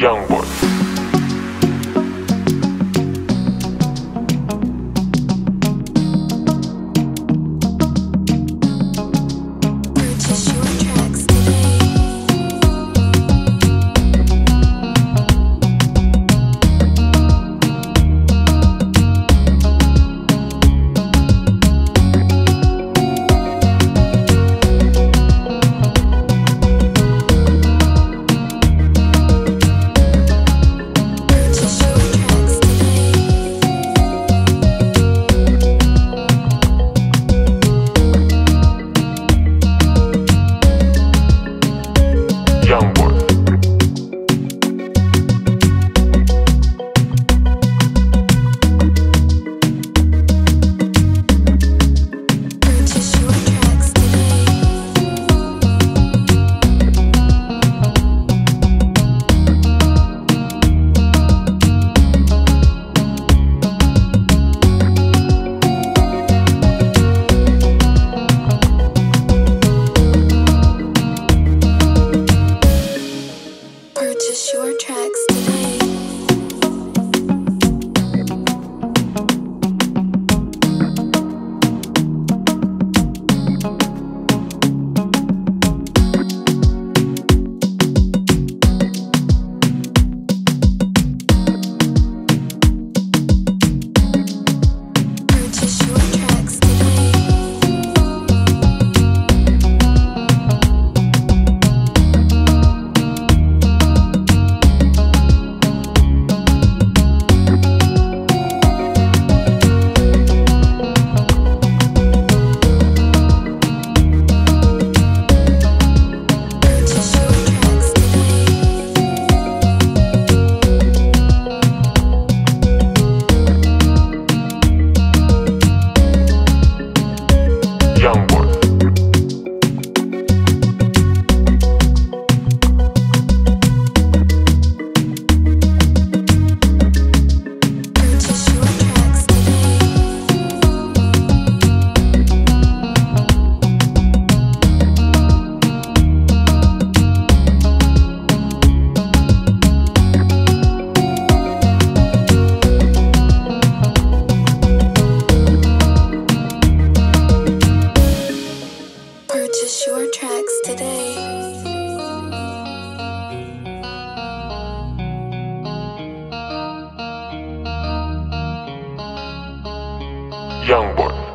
Youngboy. Youngboy. Purchase Youngboy.